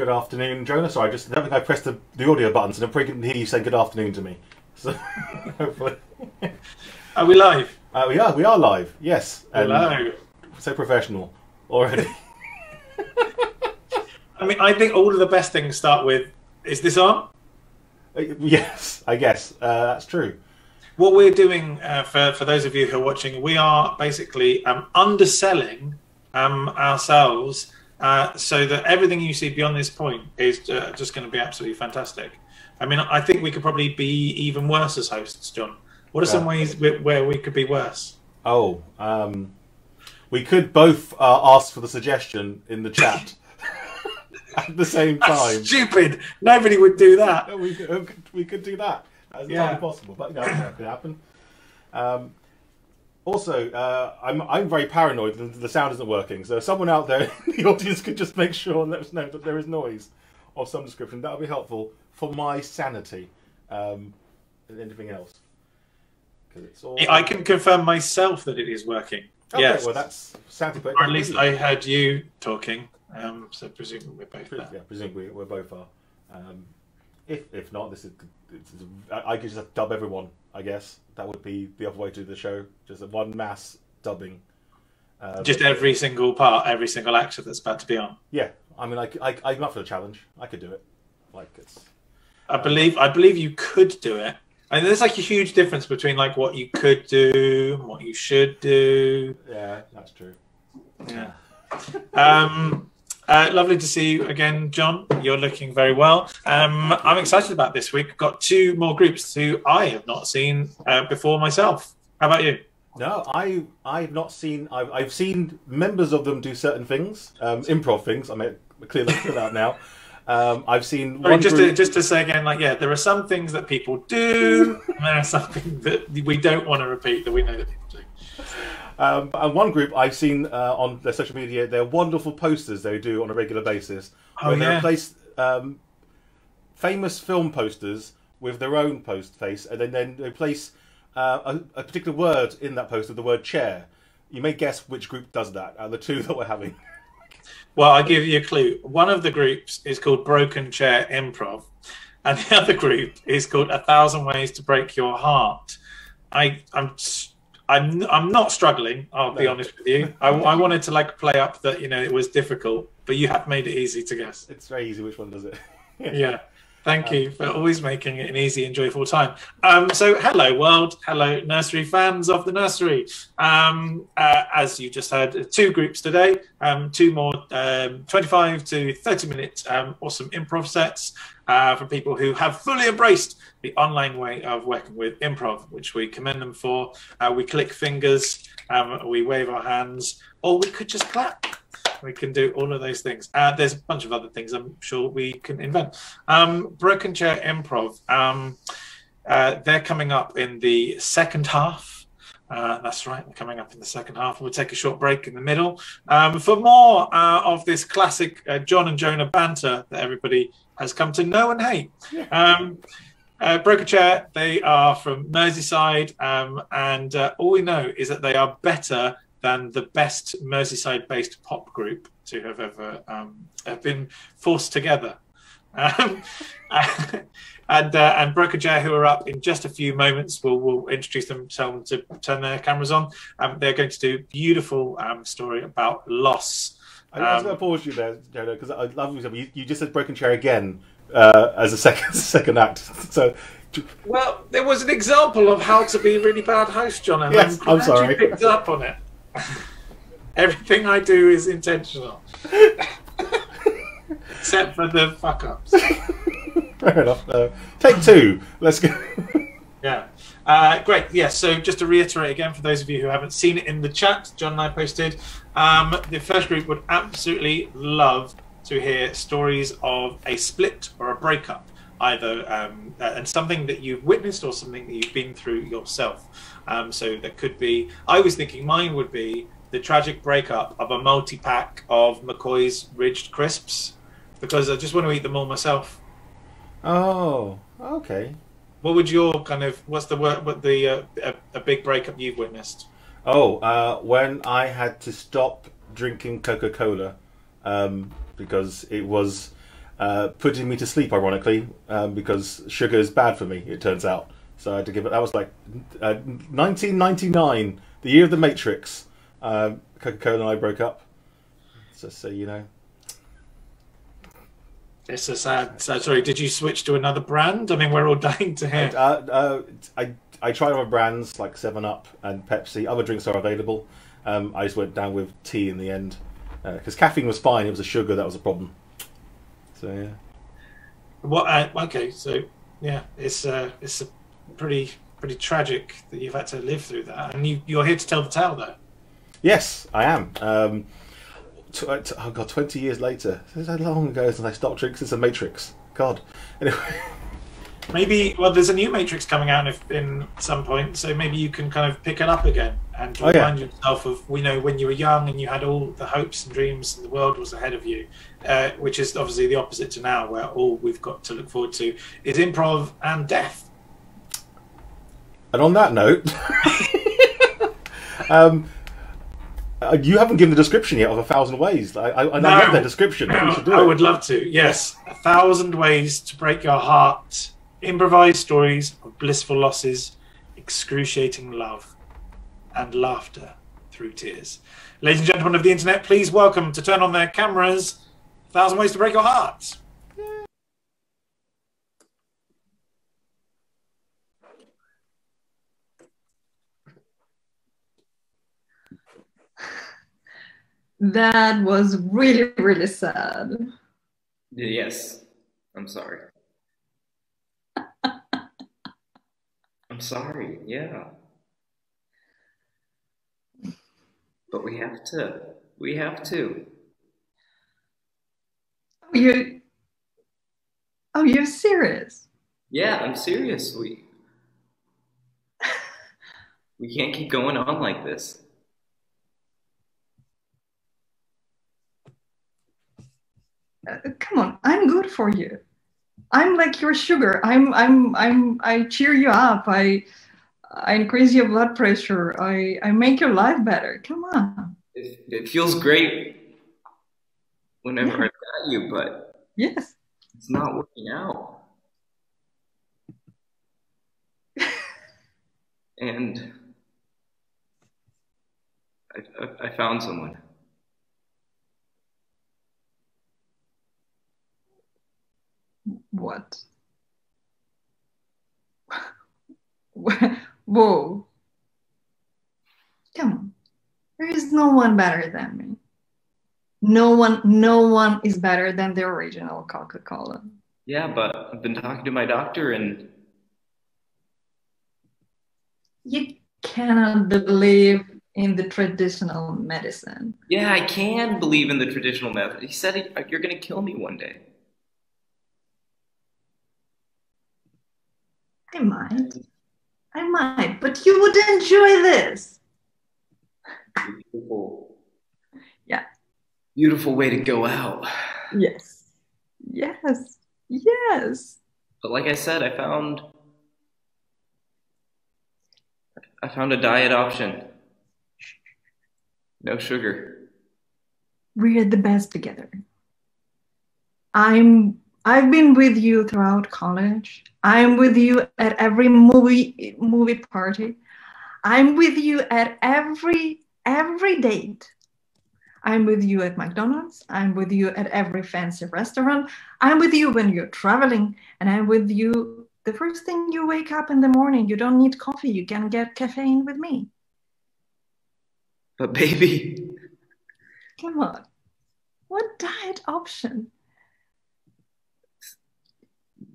good afternoon, Jonah. Sorry, I just I think I pressed the, the audio button, so probably couldn't hear you say good afternoon to me. So hopefully, Are we live? uh, we are we are live. Yes, and Hello. so professional already. I mean, I think all of the best things start with "Is this on?" Uh, yes, I guess uh, that's true. What we're doing uh, for for those of you who are watching, we are basically um, underselling um, ourselves uh, so that everything you see beyond this point is uh, just going to be absolutely fantastic. I mean, I think we could probably be even worse as hosts, John. What are some Yeah. ways wh- where we could be worse? Oh, um, we could both uh, ask for the suggestion in the chat at the same time. Stupid! Nobody would do that. we could, we could do that. That's Yeah. entirely possible, but you know, that could happen. Um, also, uh, I'm I'm very paranoid that the sound isn't working. So if someone out there in the audience could just make sure and let us know that there is noise of some description, that would be helpful for my sanity. Um, and anything else. it's all. I can confirm myself that it is working. Okay, yes. Well, that's. But Or at least I heard you talking. Um, so presumably we're both there. Yeah, presumably we're both are. Um, if if not, this is. It's, I I could just dub everyone. I guess that would be the other way to do the show. Just one mass dubbing. Uh, Just every single part, every single actor that's about to be on. Yeah, I mean, I, I, I'm up for the challenge. I could do it. Like it's. I believe I believe you could do it. And there's like a huge difference between like what you could do and what you should do. Yeah, that's true. Yeah. Um, uh, lovely to see you again, John. You're looking very well. Um, I'm excited about this week. We've got two more groups who I have not seen uh, before myself. How about you? No, I I've not seen. I've, I've seen members of them do certain things, um, improv things. I mean, clearly clear that now. Um, I've seen Sorry, one just to, just to say again, like yeah, there are some things that people do, and there are some things that we don't want to repeat that we know that people. Um, and one group I've seen uh, on their social media, they're wonderful posters they do on a regular basis. Oh, where they yeah. replace um, famous film posters with their own post face, and then, then they replace uh, a, a particular word in that poster the word chair. You may guess which group does that out of the two that we're having. Well, I'll give you a clue. One of the groups is called Broken Chair Improv, and the other group is called A Thousand Ways to Break Your Heart. I, I'm, I'm, I'm not struggling. I'll be honest with you. I, I wanted to like play up that you know it was difficult, but you have made it easy to guess. It's very easy which one does it. Yeah. Thank you for always making it an easy joyful time. Um, so, hello, world. Hello, nursery fans of the nursery. Um, uh, as you just heard, two groups today, um, two more um, 25 to 30 minute um, awesome improv sets uh, for people who have fully embraced the online way of working with improv, which we commend them for. Uh, we click fingers, um, we wave our hands, or we could just clap. We can do all of those things. Uh, there's a bunch of other things I'm sure we can invent. Um, Broken Chair Improv. Um, uh, they're coming up in the second half. Uh, that's right, they're coming up in the second half. We'll take a short break in the middle. Um, for more uh, of this classic uh, John and Jonah banter that everybody has come to know and hate. Um, uh, Broken Chair, they are from Merseyside, um, and uh, all we know is that they are better than the best Merseyside-based pop group to have ever um, have been forced together. Um, and uh, and Broken Chair, who are up in just a few moments, will will introduce them, tell them to turn their cameras on. Um, they're going to do a beautiful um, story about loss. I was going to pause you there, Jonah, because I love you. You just said broken chair again uh, as a second second act. So Well, there was an example of how to be a really bad host, John, and Yes, I'm, I'm sorry. you picked up on it. Everything I do is intentional, except for the fuck ups. fair enough. Uh, take two. Let's go. Yeah. Uh, great. Yes. so just to reiterate again, for those of you who haven't seen it in the chat, John and I posted. Um, the first group would absolutely love to hear stories of a split or a breakup, either um, uh, and something that you've witnessed or something that you've been through yourself. Um, so that could be. I was thinking mine would be the tragic breakup of a multi-pack of McCoy's Ridged crisps, because I just want to eat them all myself. oh, okay. What would your kind of what's the word? What the uh, a, a big breakup you've witnessed? Oh, uh, when I had to stop drinking Coca Cola um, because it was uh, putting me to sleep, ironically, um, because sugar is bad for me. It turns out. So I had to give it. That was like uh, 1999, the year of the Matrix. Uh, Coca-Cola and I broke up. Just so you know. It's a sad, sad story. Did you switch to another brand? I mean, we're all dying to hear. Uh, uh, I I tried other brands like Seven Up and Pepsi. Other drinks are available. Um, I just went down with tea in the end because uh, caffeine was fine. It was the sugar that was a problem. So yeah. What? Uh, okay, so yeah, it's uh, it's a pretty pretty tragic that you've had to live through that, and you you're here to tell the tale though. Yes, I am. Um, t- uh, t- oh god, twenty years later. Is how long ago since I stopped drinking since the Matrix. God. Anyway. Maybe well, there's a new Matrix coming out if, in some point, so maybe you can kind of pick it up again and Oh, yeah. remind yourself of you know when you were young and you had all the hopes and dreams and the world was ahead of you, uh, which is obviously the opposite to now, where all we've got to look forward to is improv and death. And on that note, um, uh, you haven't given the description yet of a thousand ways. I, I, I No. love that description. You should do I would love to. Yes, a thousand ways to break your heart. Improvised stories of blissful losses, excruciating love, and laughter through tears. Ladies and gentlemen of the internet, please welcome to turn on their cameras. A thousand ways to break your heart. That was really, really sad. Yes. I'm sorry. I'm sorry, yeah. But we have to. We have to. Oh, you. Oh, you're serious? Yeah, I'm serious. We we can't keep going on like this. Uh, come on, I'm good for you. I'm like your sugar. I'm, I'm, I'm. I cheer you up. I, I increase your blood pressure. I, I make your life better. Come on. It, it feels great whenever I got you, but Yes. it's not working out. and I, I, I found someone. What? Whoa. Come on. There is no one better than me. No one, no one is better than the original Coca-Cola. Yeah, but I've been talking to my doctor and You cannot believe in the traditional medicine. yeah, I can believe in the traditional method. He said you're going to kill me one day. I might. I might, but you would enjoy this. Beautiful. Yeah. Beautiful way to go out. Yes. Yes. Yes. But like I said, I found I found a diet option. No sugar. We're the best together. I'm I've been with you throughout college. I'm with you at every movie movie party. I'm with you at every every date. I'm with you at McDonald's. I'm with you at every fancy restaurant. I'm with you when you're traveling. And I'm with you the first thing you wake up in the morning. You don't need coffee. You can get caffeine with me. But baby, Come on. What diet option?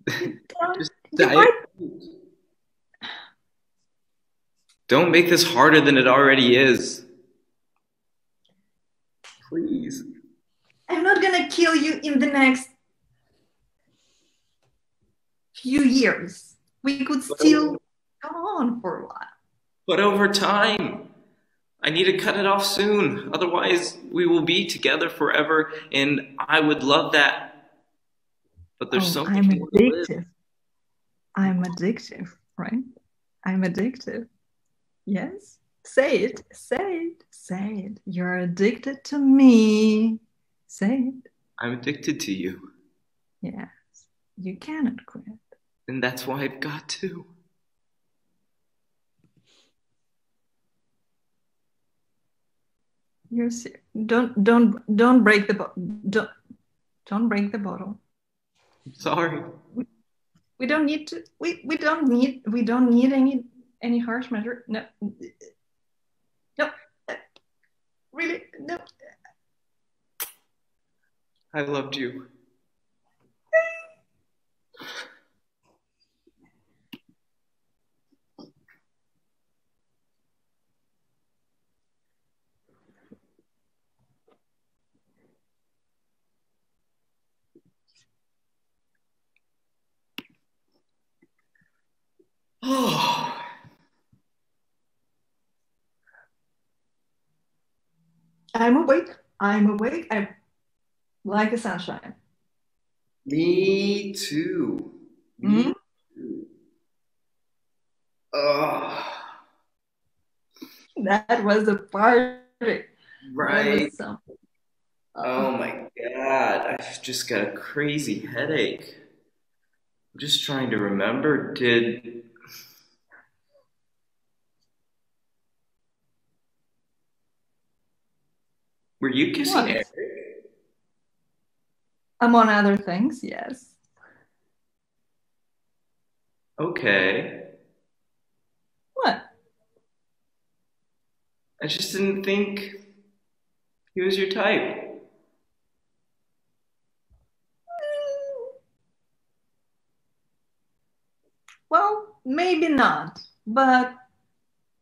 Don't- just diet. Don't make this harder than it already is. Please. I'm not gonna kill you in the next few years. We could still go on for a while. But over time, I need to cut it off soon. Otherwise, we will be together forever, and I would love that. But there's so Oh, much I'm more to live. addictive. I'm addictive, right? I'm addictive. Yes? Say it, say it, say it. You're addicted to me. Say it. I'm addicted to you. Yes, you cannot quit. And that's why I've got to. You're don't don't don't break the don't don't break the bottle. Sorry. We don't need to. We, we don't need we don't need any any harsh measure. No, no, really no. I loved you. I'm awake. I'm awake. I'm like a sunshine. me too. Me hmm? too. Oh, That was a party. Right. Oh my god, I've just got a crazy headache. I'm just trying to remember. Did. Were you kissing What? Eric? Among other things, yes. Okay. What? I just didn't think he was your type. Well, maybe not, but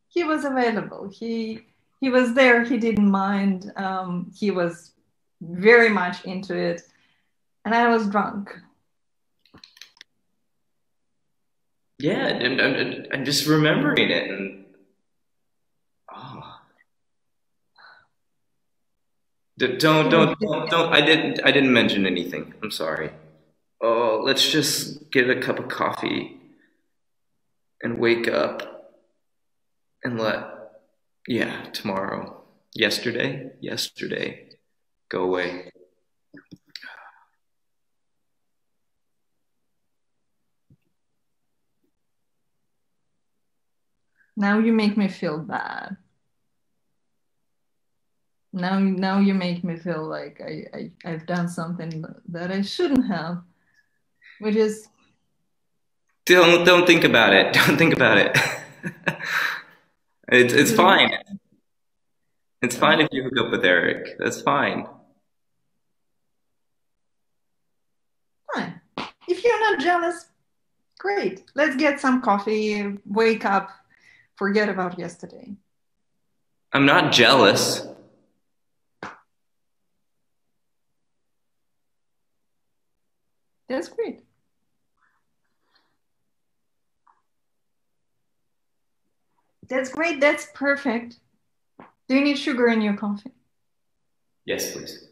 he was available. He he was there. He didn't mind. Um, he was very much into it, and I was drunk. Yeah, I'm, I'm, I'm just remembering it and. Oh. Don't, don't, don't, don't. I didn't, I didn't mention anything. I'm sorry. Oh, let's just get a cup of coffee and wake up and let, yeah, tomorrow, yesterday, yesterday, go away. Now you make me feel bad. Now, now you make me feel like I, I I've done something that I shouldn't have, which is Don't, don't think about it. Don't think about it. it's, it's fine. It's fine if you hook up with Eric. That's fine. fine. If you're not jealous, great. Let's get some coffee, wake up, forget about yesterday. I'm not jealous. That's great. That's great. That's perfect. Do you need sugar in your coffee? Yes, please.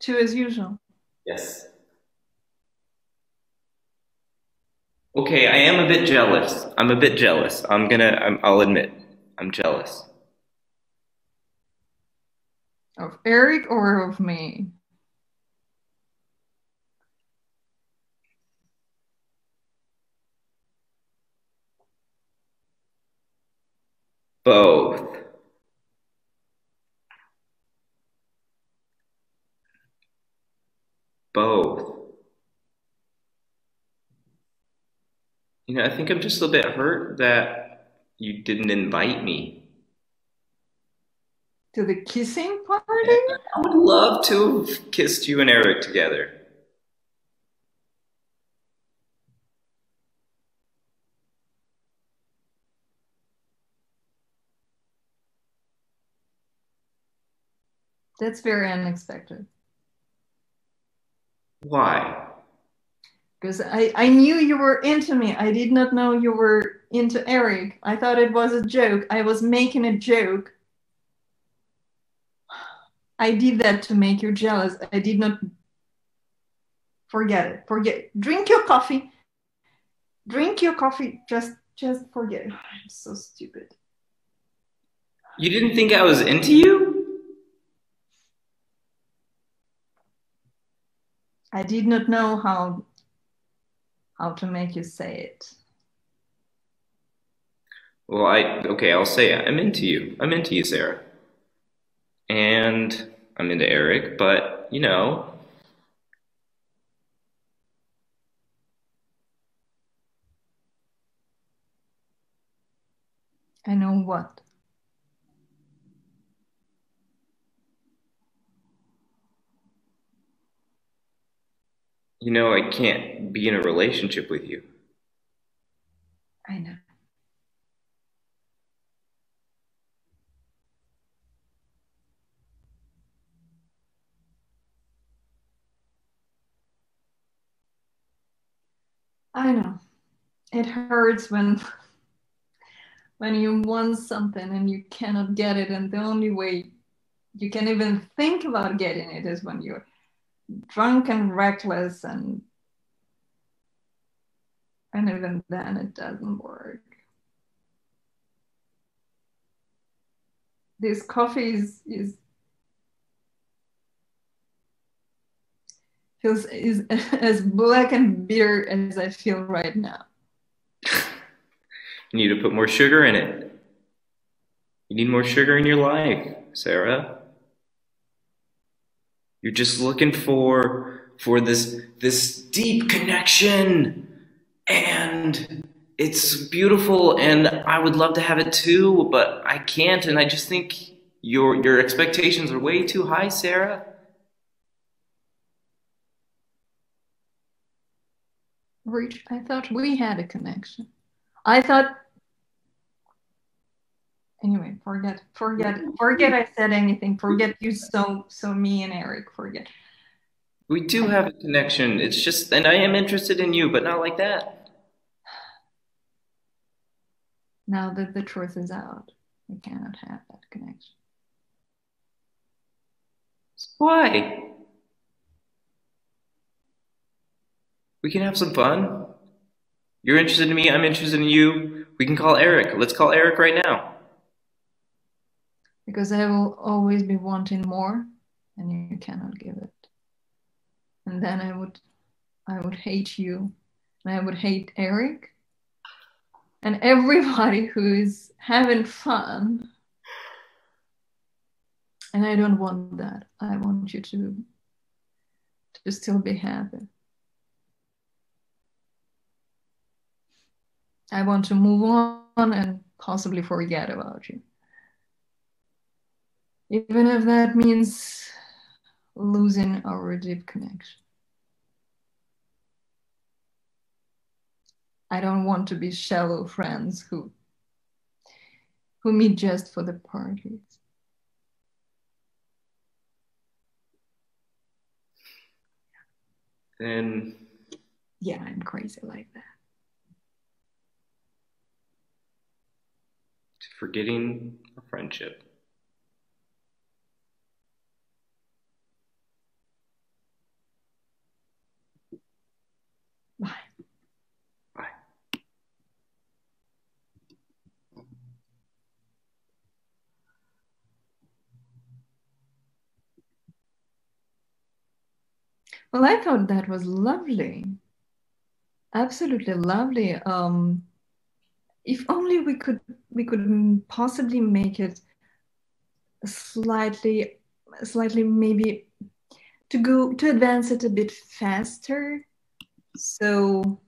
Two as usual. Yes. Okay, I am a bit jealous. I'm a bit jealous. I'm gonna, I'm, I'll admit, I'm jealous. Of Eric or of me? Both. Both. You know, I think I'm just a little bit hurt that you didn't invite me. To the kissing party? I would love to have kissed you and Eric together. That's very unexpected. Why? Because I, I knew you were into me. I did not know you were into Eric. I thought it was a joke. I was making a joke. I did that to make you jealous. I did not forget it. Forget. Drink your coffee. Drink your coffee. Just just forget it. I'm so stupid. You didn't think I was into you? I did not know how how to make you say it. Well, I okay, I'll say it. I'm into you. I'm into you, Sarah. And I'm into Eric, but you know, I know what. You know, I can't be in a relationship with you. I know. I know. It hurts when when you want something and you cannot get it and the only way you can even think about getting it is when you're drunk and reckless and and even then it doesn't work. This coffee is, is feels is as black and bitter as I feel right now. You need to put more sugar in it. You need more sugar in your life, Sarah. You're just looking for for this this deep connection and it's beautiful and I would love to have it too, but I can't and I just think your your expectations are way too high, Sarah. I thought we had a connection. I thought anyway, forget, forget, forget I said anything. Forget you so so me and Eric. Forget. We do have a connection. It's just and I am interested in you, but not like that. Now that the truth is out, we cannot have that connection. Why? We can have some fun. You're interested in me, I'm interested in you. We can call Eric. Let's call Eric right now. Because I will always be wanting more and you cannot give it. And then I would I would hate you and I would hate Eric and everybody who is having fun. And I don't want that. I want you to to still be happy. I want to move on and possibly forget about you. Even if that means losing our deep connection. I don't want to be shallow friends who who meet just for the parties. Then Yeah, I'm crazy like that. forgetting a friendship. Well, I thought that was lovely. Absolutely lovely. Um, if only we could we could possibly make it slightly slightly maybe to go to advance it a bit faster. So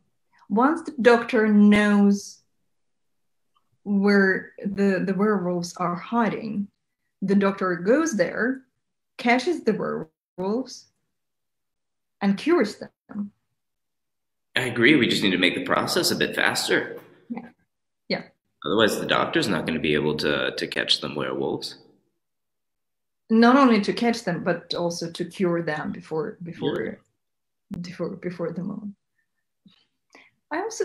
once the doctor knows where the, the werewolves are hiding, the doctor goes there, catches the werewolves, and cures them. I agree. We just need to make the process a bit faster. Yeah. Yeah. Otherwise, the doctor's not going to be able to, to catch them werewolves. Not only to catch them, but also to cure them before before before before the moon. I also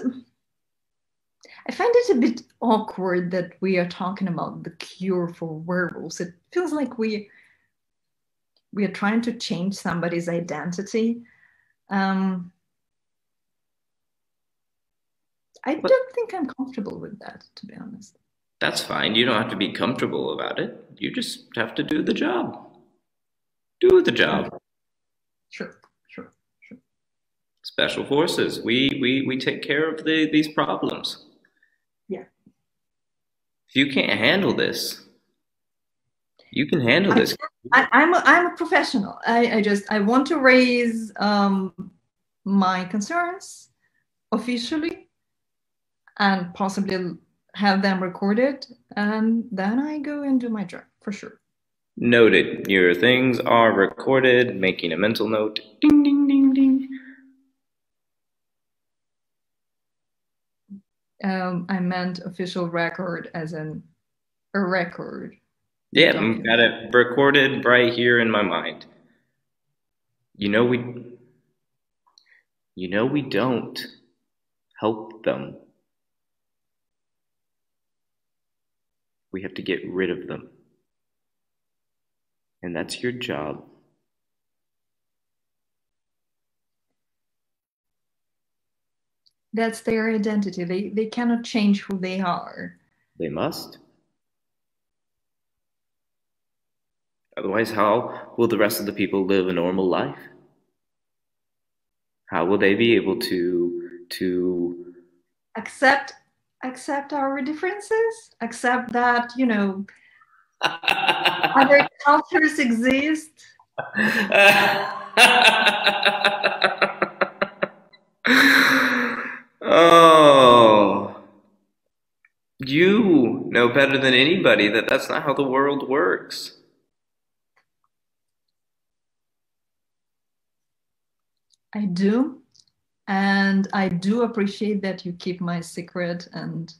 I find it a bit awkward that we are talking about the cure for werewolves. It feels like we we are trying to change somebody's identity. Um, I don't think I'm comfortable with that, to be honest. That's fine. You don't have to be comfortable about it. You just have to do the job. Do the job. Sure, sure, sure. Special forces. We we we take care of the, these problems. Yeah. If you can't handle this, you can handle this. I, I'm a, I'm a professional. I, I just I want to raise um, my concerns officially, and possibly have them recorded, and then I go and do my job for sure. Noted. Your things are recorded. Making a mental note. Ding ding ding ding. Um, I meant official record as in a record. Yeah, I've got it recorded right here in my mind. You know we You know we don't help them. We have to get rid of them. And that's your job. That's their identity. They they cannot change who they are. They must. Otherwise, how will the rest of the people live a normal life? How will they be able to to Accept accept our differences. Accept that you know other cultures exist. oh, you know better than anybody that that's not how the world works. I do. And I do appreciate that you keep my secret and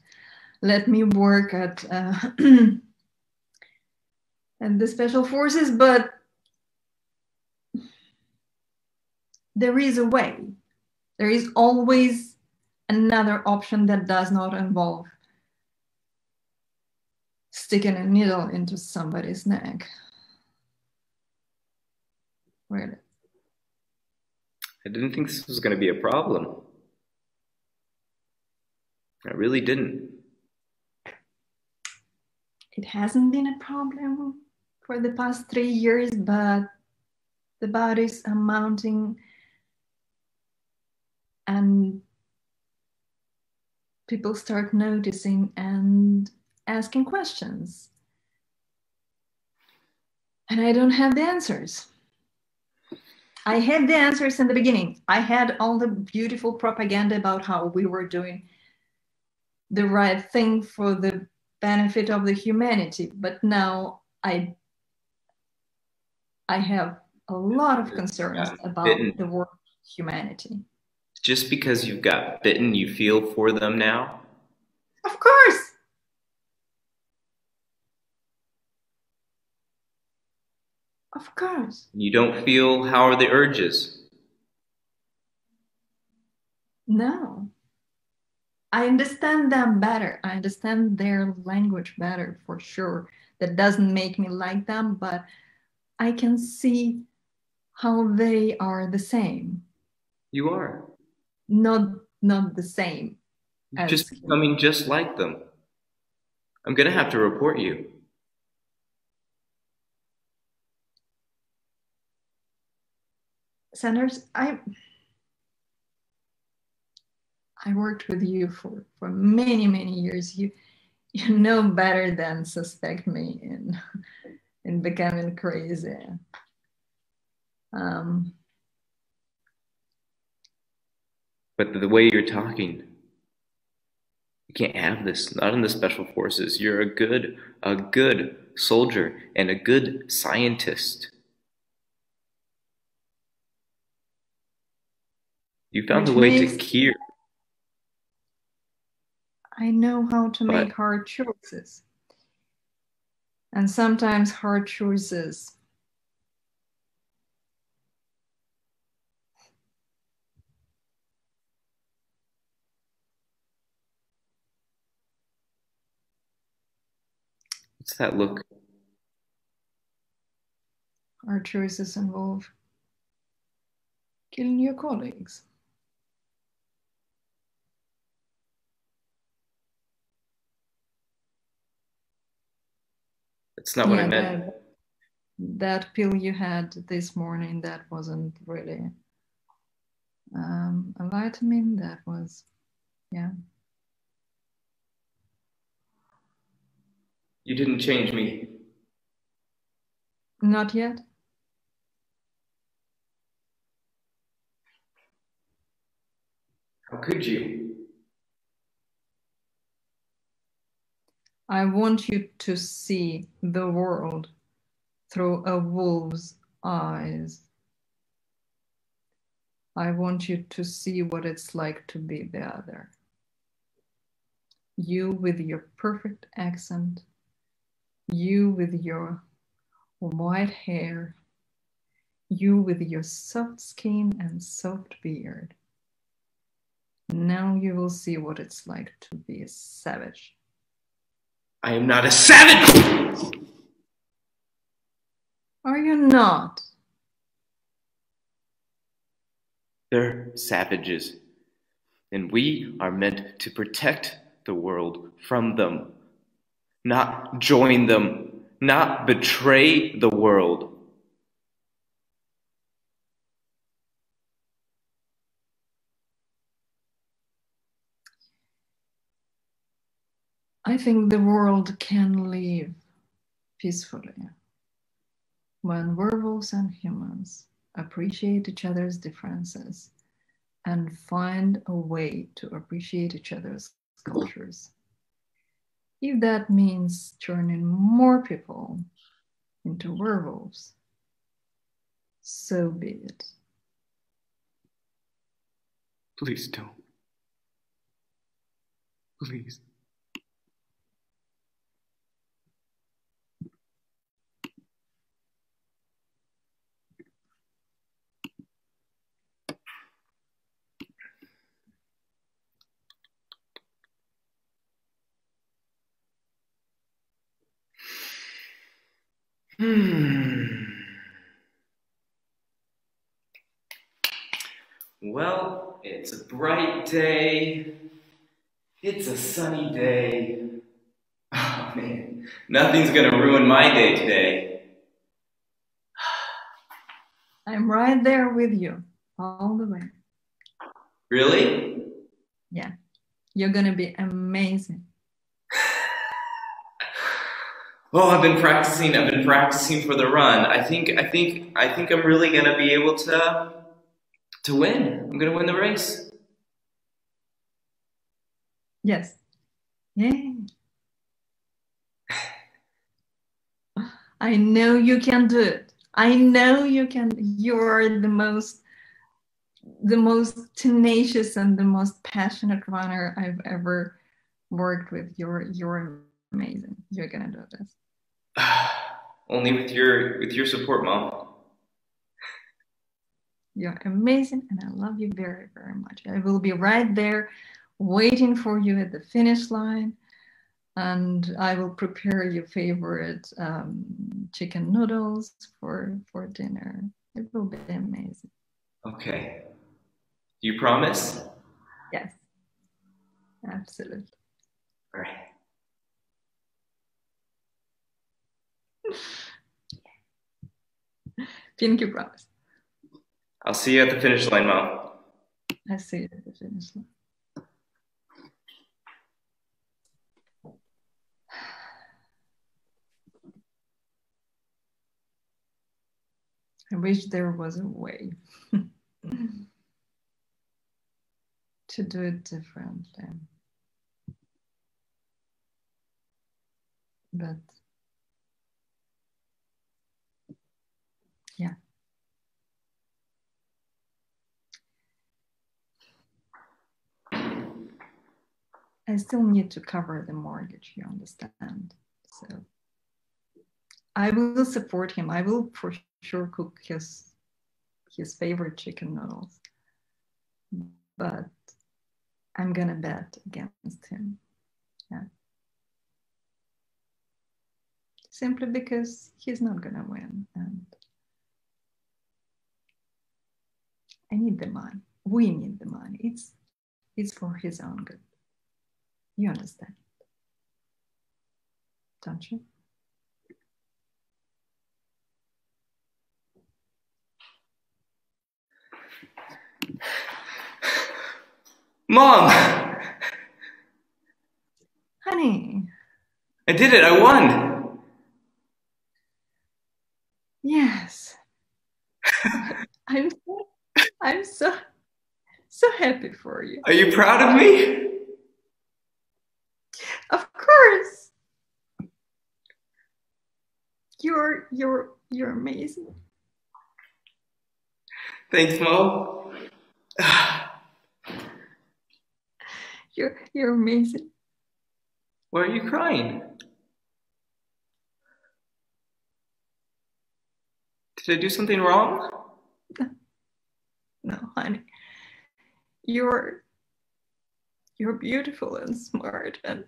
let me work at, uh, at the special forces, but there is a way. There is always another option that does not involve sticking a needle into somebody's neck. Really. I didn't think this was going to be a problem. I really didn't. it hasn't been a problem for the past three years, but the bodies are mounting and people start noticing and asking questions. And I don't have the answers. I had the answers in the beginning. I had all the beautiful propaganda about how we were doing the right thing for the benefit of the humanity but now i i have a lot of concerns about bitten. the world humanity Just because you've got bitten, you feel for them now? of course of course You don't feel how are the urges? no i understand them better i understand their language better for sure that doesn't make me like them but i can see how they are the same You are. not not the same just becoming just like them. I'm going to have to report you. Sanders, I I worked with you for, for many, many years. You you know better than suspect me in in becoming crazy. Um, But the way you're talking, you can't have this. Not in the special forces. You're a good, a good soldier and a good scientist. You found Which a way to cure. I know how to But- make hard choices. And sometimes hard choices What's that look? hard choices involve killing your colleagues. That's not what I meant. That, that pill you had this morning, that wasn't really um, a vitamin that was, yeah. You didn't change me. Not yet. How could you? I want you to see the world through a wolf's eyes. I want you to see what it's like to be the other. You with your perfect accent, you with your white hair, you with your soft skin and soft beard. Now you will see what it's like to be a savage. I am not a savage! Are you not? They're savages. And we are meant to protect the world from them, not join them, not betray the world. I think the world can live peacefully when werewolves and humans appreciate each other's differences and find a way to appreciate each other's cultures. If that means turning more people into werewolves, so be it. Please don't. Please. Hmm. Well, it's a bright day. It's a sunny day. Oh man, nothing's gonna ruin my day today. I'm right there with you all the way. Really? Yeah, you're gonna be amazing. Oh, I've been practicing. I've been practicing for the run. I think. I think. I think I'm really gonna be able to to win. I'm gonna win the race. Yes. Yeah. I know you can do it. I know you can. You're the most the most tenacious and the most passionate runner I've ever worked with. You're you're amazing. You're gonna do this. Only with your with your support, mom. You're amazing, and I love you very very much. I will be right there, waiting for you at the finish line, and I will prepare your favorite um, chicken noodles for for dinner. It will be amazing. Okay. You promise? Yes. Absolutely. All right. Pinky promise. I'll see you at the finish line, mom. I see you at the finish line. I wish there was a way to do it differently. But yeah. I still need to cover the mortgage, you understand? So I will support him. I will for sure cook his his favorite chicken noodles. But I'm gonna bet against him. Yeah. Simply because he's not gonna win. And I need the money. We need the money. It's it's for his own good. You understand? Don't you? Mom! Honey, I did it, I won! yes. I'm so, I'm so, so happy for you. Are you proud of me? Of course. You're you're you're amazing. Thanks, Mom. You're you're amazing. Why are you crying? Did I do something wrong? No, honey. You're you're beautiful and smart and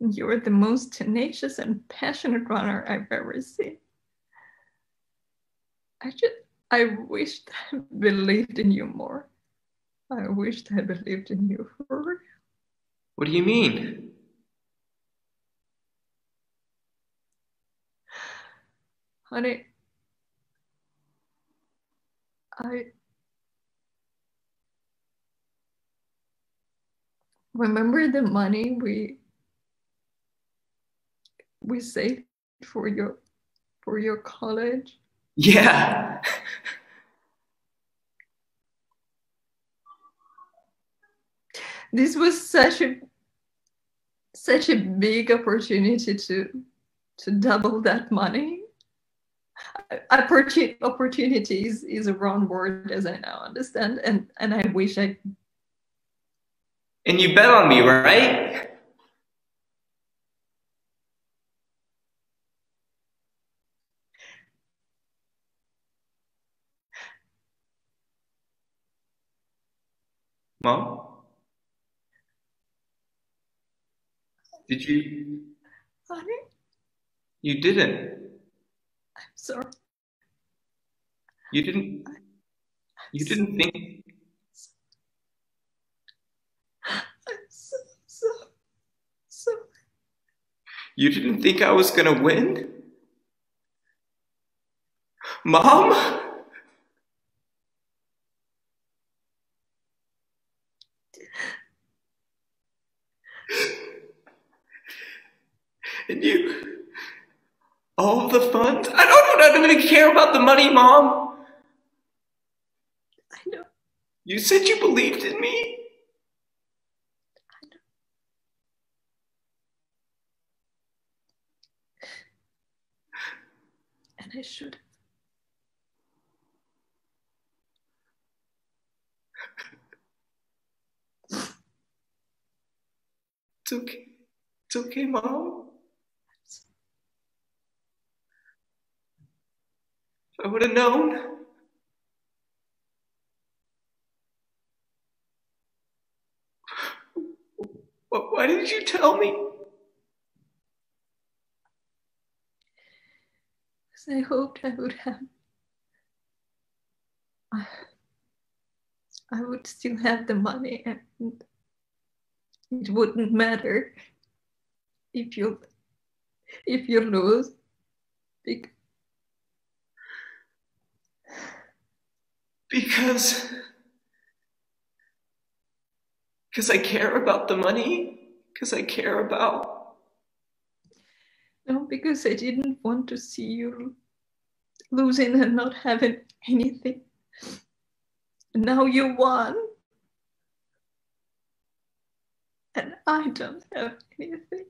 you're the most tenacious and passionate runner I've ever seen. I just I wished I believed in you more. I wished I believed in you for real. What do you mean? Honey, I remember the money we we saved for your for your college. Yeah. This was such a such a big opportunity to to double that money. Opportunity opportunities is a wrong word as I now understand, and and I wish I And you bet on me, right? Mom? Did you? honey, You didn't. I'm sorry. You didn't. You didn't think. I'm so so so You didn't think I was gonna win? Mom? And you. All the funds? I don't, I don't even care about the money, Mom. I know You said you believed in me. I know. And I should have. It's okay. It's okay, Mom. I would have known. Why didn't you tell me? Because I hoped I would have. I, would still have the money and it wouldn't matter if you if you lose. Bec- Because. Because I care about the money. Because I care about. No, because I didn't want to see you losing and not having anything. Now you won. And I don't have anything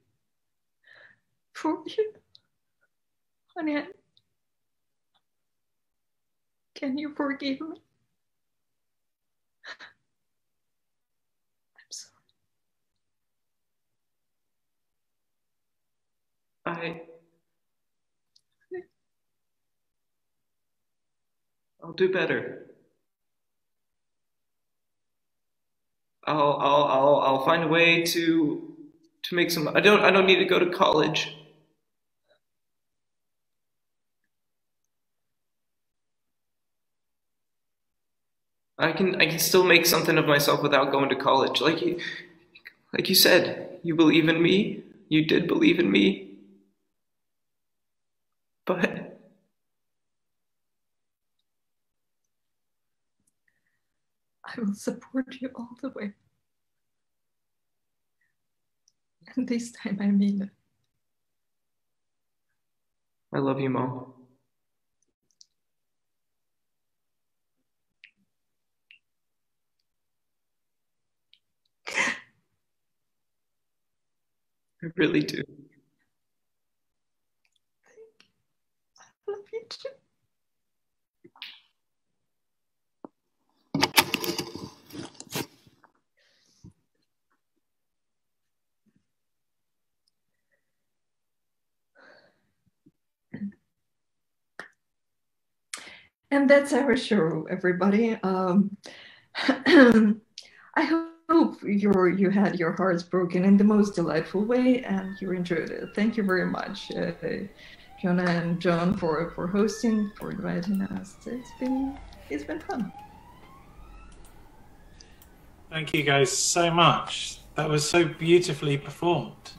for you. Honey, can you forgive me? I. I'll do better. I'll I'll I'll I'll find a way to to make some I don't I don't need to go to college. I can I can still make something of myself without going to college. Like you like you said, you believe in me. You did believe in me. But I will support you all the way. And this time I mean it. I love you, Mom. I really do. I too. And that's our show, everybody. Um, I hope your you had your hearts broken in the most delightful way and you enjoyed it. Thank you very much, uh, Jonah and John, for for hosting, for inviting us. It's been it's been fun. Thank you guys so much. That was so beautifully performed.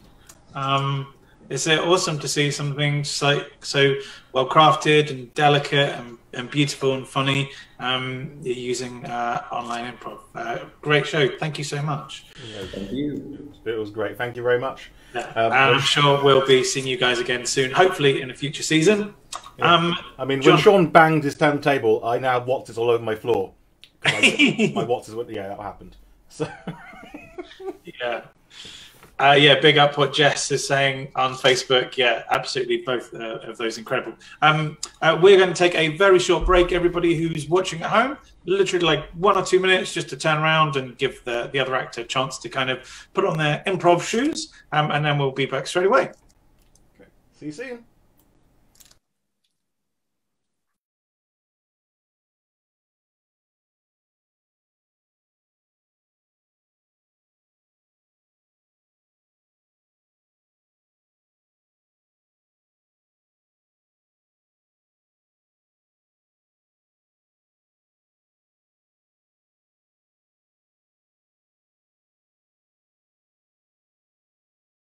Um, it's uh, awesome to see something so, so well crafted and delicate and, and beautiful and funny um, using uh, online improv. Uh, great show. Thank you so much. Thank you. It was great. Thank you very much. Yeah. Um, I'm sure we'll be seeing you guys again soon, hopefully in a future season. Yeah. Um, I mean, John- when Sean banged his turntable, I now have Watsons all over my floor. I- my Watsons went, yeah, that happened. So, Yeah. Uh, yeah, big up what Jess is saying on Facebook. Yeah, absolutely, both uh, of those incredible. Um, uh, we're going to take a very short break. Everybody who's watching at home, literally like one or two minutes, just to turn around and give the, the other actor a chance to kind of put on their improv shoes, um, and then we'll be back straight away. see you soon.